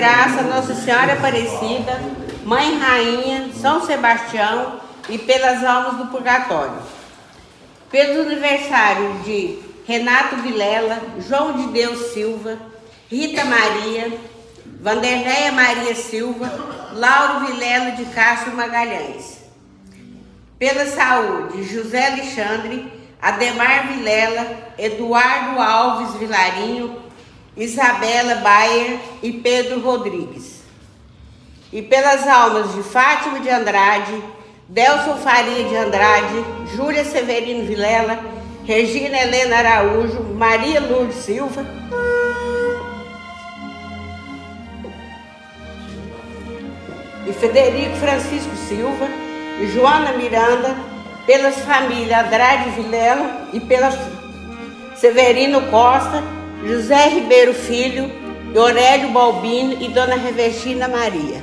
graça Nossa Senhora Aparecida, Mãe Rainha, São Sebastião e pelas almas do purgatório. Pelos aniversários de Renato Vilela, João de Deus Silva, Rita Maria, Vanderleia Maria Silva, Lauro Vilela de Castro Magalhães. Pela saúde, José Alexandre, Ademar Vilela, Eduardo Alves Vilarinho, Isabela Bayer e Pedro Rodrigues. E pelas almas de Fátima de Andrade, Delson Faria de Andrade, Júlia Severino Vilela, Regina Helena Araújo, Maria Lourdes Silva, e Federico Francisco Silva e Joana Miranda, pelas famílias Andrade Vilela e pela Severino Costa, José Ribeiro Filho, Aurélio Balbino e Dona Revestina Maria.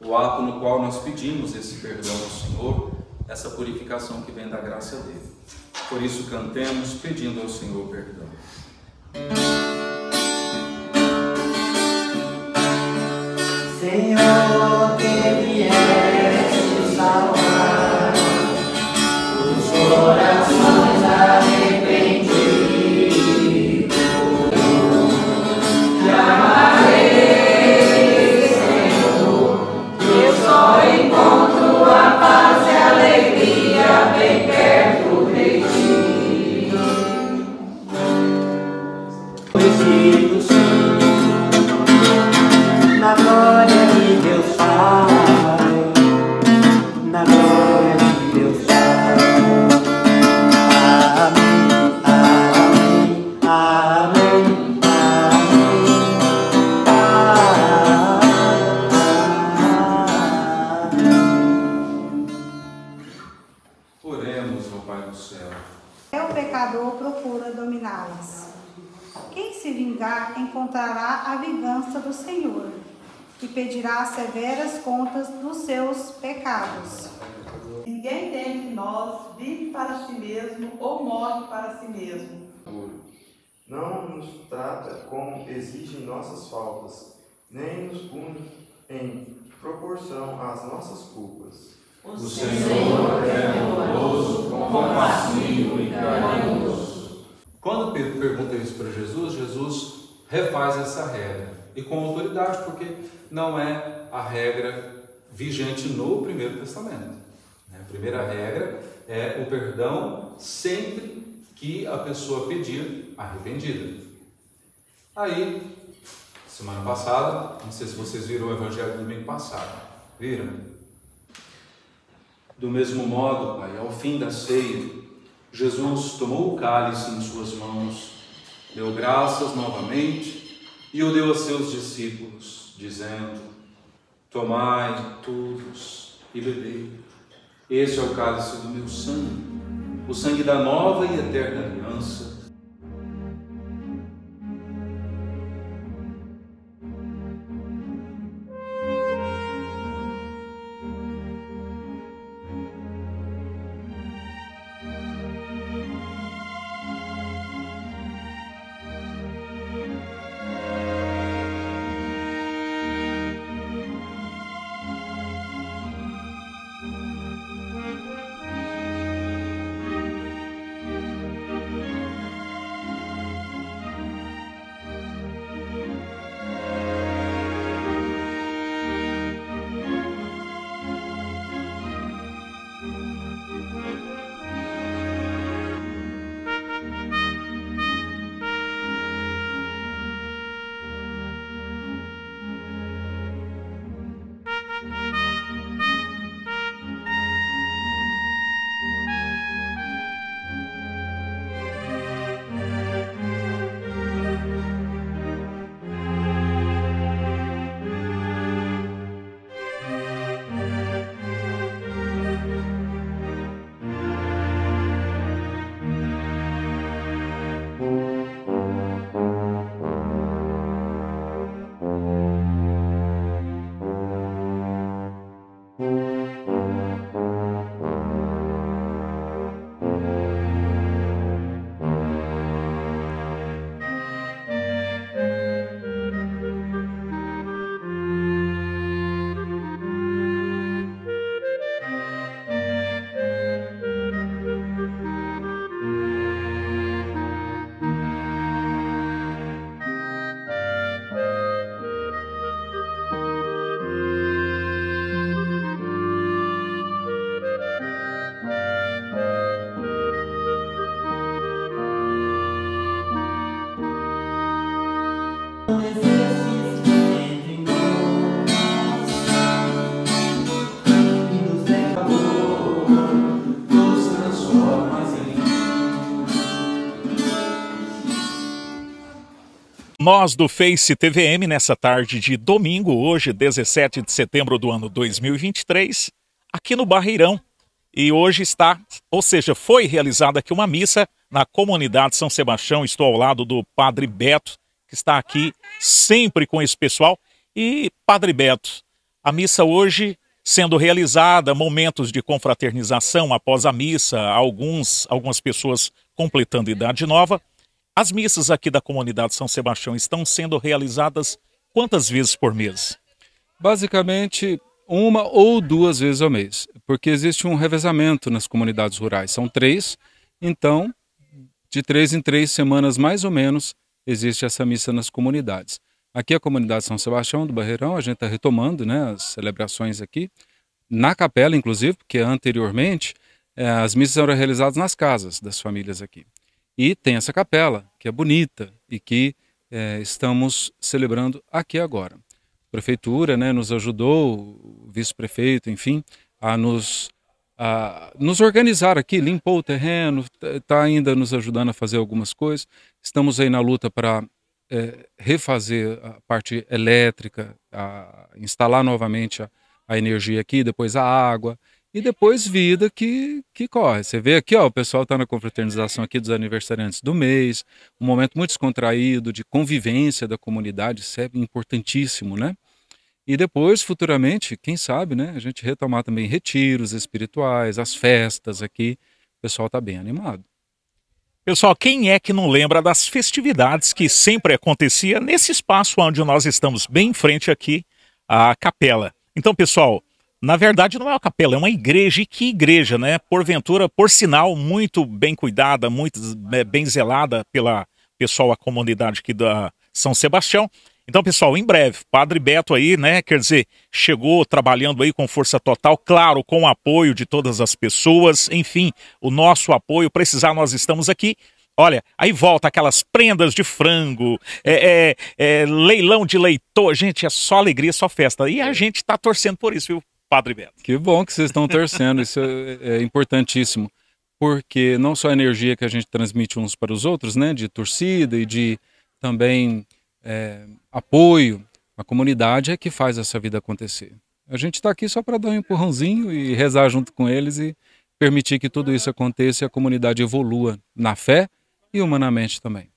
o ato no qual nós pedimos esse perdão ao Senhor, essa purificação que vem da graça dele. Por isso cantemos pedindo ao Senhor perdão. Pedirá severas contas dos seus pecados. Ninguém dentre nós vive para si mesmo ou morre para si mesmo. Não nos trata como exigem nossas faltas, nem nos pune em proporção às nossas culpas. O Senhor é amoroso, compassivo e carinhoso. Quando Pedro pergunta isso para Jesus, Jesus refaz essa regra e com autoridade, porque não é a regra vigente no Primeiro Testamento. Né? A primeira regra é o perdão sempre que a pessoa pedir arrependida. Aí, semana passada, não sei se vocês viram o Evangelho do domingo passado, viram? Do mesmo modo, Pai, ao fim da ceia, Jesus tomou o cálice em suas mãos, deu graças novamente e o deu a seus discípulos dizendo: Tomai todos e bebei. Esse é o cálice do meu sangue, o sangue da nova e eterna aliança nós do Face TVM nessa tarde de domingo, hoje, 17 de setembro do ano 2023, aqui no Barreirão. E hoje está, ou seja, foi realizada aqui uma missa na comunidade São Sebastião. Estou ao lado do Padre Beto, que está aqui sempre com esse pessoal. E, Padre Beto, a missa hoje sendo realizada, momentos de confraternização após a missa, alguns, algumas pessoas completando idade nova. As missas aqui da comunidade São Sebastião estão sendo realizadas quantas vezes por mês? Basicamente, uma ou duas vezes ao mês, porque existe um revezamento nas comunidades rurais. São três, então, de três em três semanas mais ou menos, existe essa missa nas comunidades. Aqui a comunidade São Sebastião do Barreirão, a gente está retomando né, as celebrações aqui, na capela, inclusive, porque anteriormente eh, as missas eram realizadas nas casas das famílias aqui. E tem essa capela, que é bonita e que é, estamos celebrando aqui agora. A prefeitura né, nos ajudou, o vice-prefeito, enfim, a nos, a nos organizar aqui, limpou o terreno, está ainda nos ajudando a fazer algumas coisas. Estamos aí na luta para é, refazer a parte elétrica, a, instalar novamente a, a energia aqui, depois a água e depois vida que, que corre. Você vê aqui, ó, o pessoal está na confraternização aqui dos aniversariantes do mês, um momento muito descontraído de convivência da comunidade, isso é importantíssimo, né? E depois, futuramente, quem sabe, né, a gente retomar também retiros espirituais, as festas aqui, o pessoal está bem animado. Pessoal, quem é que não lembra das festividades que sempre acontecia nesse espaço onde nós estamos, bem em frente aqui, a capela? Então, pessoal, na verdade, não é uma capela, é uma igreja. E que igreja, né? Porventura, por sinal, muito bem cuidada, muito é, bem zelada pela pessoal, a comunidade aqui da São Sebastião. Então, pessoal, em breve, Padre Beto aí, né? Quer dizer, chegou trabalhando aí com força total, claro, com o apoio de todas as pessoas, enfim, o nosso apoio. Precisar, nós estamos aqui. Olha, aí volta aquelas prendas de frango, é, é, é, leilão de leitor. Gente, é só alegria, só festa. E a gente está torcendo por isso, viu? Padre Beto. Que bom que vocês estão torcendo, isso é, é, importantíssimo, porque não só a energia que a gente transmite uns para os outros, né, de torcida e de também é, apoio, a comunidade é que faz essa vida acontecer. A gente está aqui só para dar um empurrãozinho e rezar junto com eles e permitir que tudo isso aconteça e a comunidade evolua na fé e humanamente também.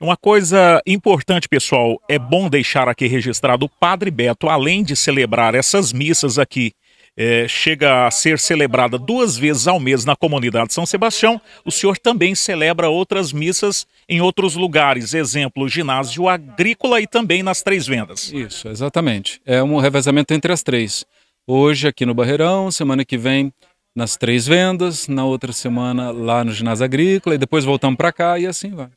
Uma coisa importante, pessoal, é bom deixar aqui registrado: o Padre Beto, além de celebrar essas missas aqui, é, chega a ser celebrada duas vezes ao mês na comunidade São Sebastião, o senhor também celebra outras missas em outros lugares, exemplo, ginásio agrícola e também nas Três Vendas. Isso, exatamente. É um revezamento entre as três. Hoje aqui no Barreirão, semana que vem nas Três Vendas, na outra semana lá no ginásio agrícola e depois voltamos para cá e assim vai.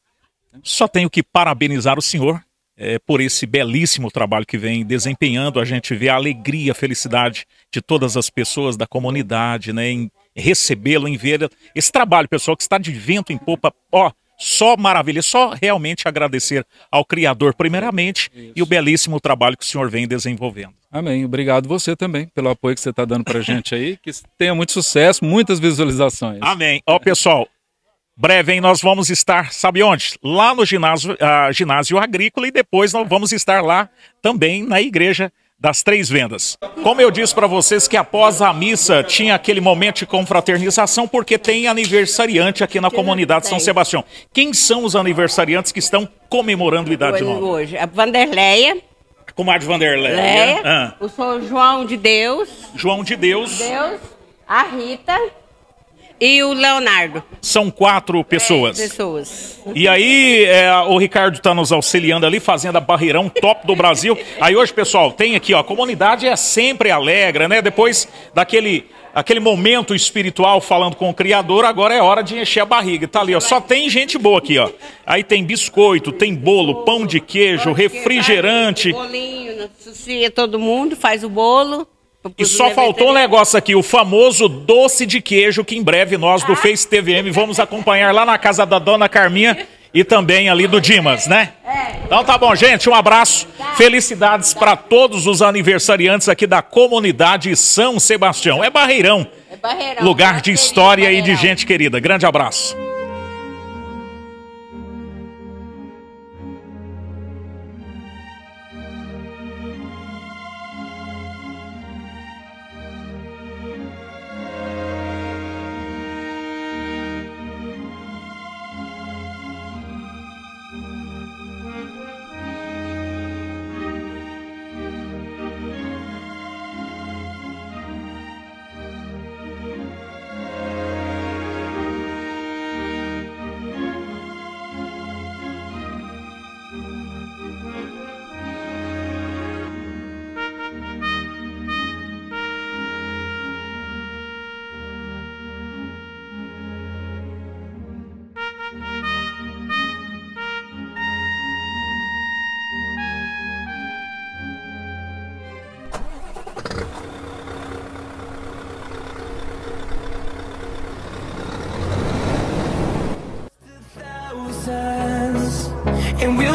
Só tenho que parabenizar o senhor é, por esse belíssimo trabalho que vem desempenhando. A gente vê a alegria, a felicidade de todas as pessoas da comunidade, né, em recebê-lo, em ver esse trabalho, pessoal, que está de vento em popa. Ó, só maravilha, só realmente agradecer ao Criador, primeiramente, Isso. e o belíssimo trabalho que o senhor vem desenvolvendo. Amém. Obrigado você também pelo apoio que você está dando para a gente aí. Que tenha muito sucesso, muitas visualizações. Amém. Ó, pessoal, Breve, hein, nós vamos estar, sabe onde? Lá no ginásio, uh, ginásio agrícola e depois nós vamos estar lá também na igreja das Três Vendas. Como eu disse para vocês que após a missa tinha aquele momento de confraternização porque tem aniversariante aqui na comunidade São Sebastião. Quem são os aniversariantes que estão comemorando idade nova? Hoje, a Vanderleia. Comadre Vanderleia. Leia, ah. O senhor João de Deus. João de Deus. Deus. A Rita e o Leonardo. São quatro pessoas. É, pessoas. E aí, é, o Ricardo está nos auxiliando ali, fazendo a barreirão top do Brasil. Aí hoje, pessoal, tem aqui, ó, a comunidade é sempre alegre, né? Depois daquele aquele momento espiritual falando com o Criador, agora é hora de encher a barriga. Tá ali, ó, só tem gente boa aqui, ó. Aí tem biscoito, tem bolo, pão de queijo, refrigerante. Bolinho, associa todo mundo, faz o bolo. E só faltou um negócio aqui, o famoso doce de queijo, que em breve nós do Face TVM vamos acompanhar lá na casa da dona Carminha e também ali do Dimas, né? Então tá bom, gente, um abraço. Felicidades para todos os aniversariantes aqui da comunidade São Sebastião. É Barreirão. É Barreirão. Lugar de história e de gente querida. Grande abraço.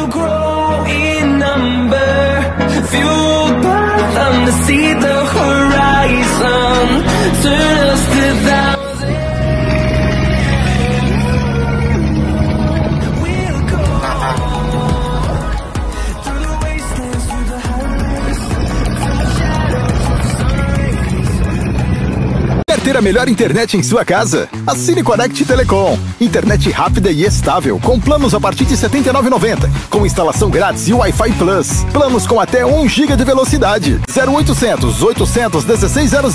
Grow in number, fueled by them to see the horizon. Turn Quer ter a melhor internet em sua casa? Assine Conect Telecom. Internet rápida e estável, com planos a partir de R$ 79,90. Com instalação grátis e Wi-Fi Plus. Planos com até 1 GB de velocidade. 0800 800 1600.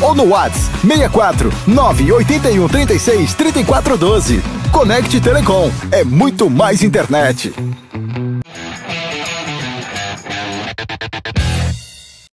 Ou no WhatsApp 64 981 36 3412. Conect Telecom. É muito mais internet.